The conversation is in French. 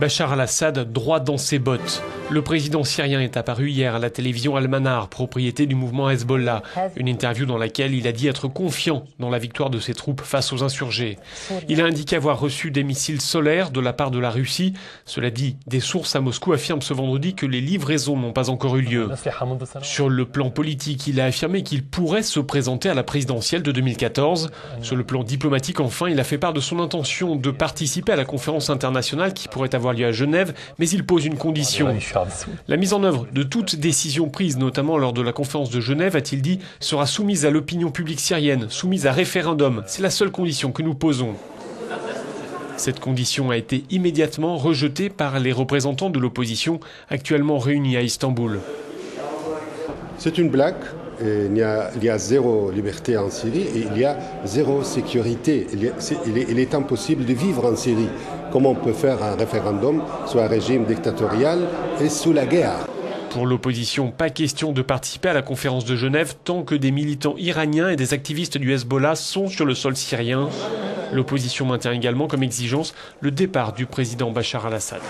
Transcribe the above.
Bachar al-Assad droit dans ses bottes. Le président syrien est apparu hier à la télévision Al-Manar, propriété du mouvement Hezbollah. Une interview dans laquelle il a dit être confiant dans la victoire de ses troupes face aux insurgés. Il a indiqué avoir reçu des missiles solaires de la part de la Russie. Cela dit, des sources à Moscou affirment ce vendredi que les livraisons n'ont pas encore eu lieu. Sur le plan politique, il a affirmé qu'il pourrait se présenter à la présidentielle de 2014. Sur le plan diplomatique, enfin, il a fait part de son intention de participer à la conférence internationale qui pourrait avoir lieu à Genève, mais il pose une condition. La mise en œuvre de toute décision prise, notamment lors de la conférence de Genève, a-t-il dit, sera soumise à l'opinion publique syrienne, soumise à référendum. C'est la seule condition que nous posons. Cette condition a été immédiatement rejetée par les représentants de l'opposition actuellement réunis à Istanbul. C'est une blague. Il y, a, il y, a, zéro liberté en Syrie et il y a zéro sécurité. Il est, il, est, il est, impossible de vivre en Syrie. Comment on peut faire un référendum sur un régime dictatorial et sous la guerre pour l'opposition, pas question de participer à la conférence de Genève tant que des militants iraniens et des activistes du Hezbollah sont sur le sol syrien. L'opposition maintient également comme exigence le départ du président Bachar al-Assad.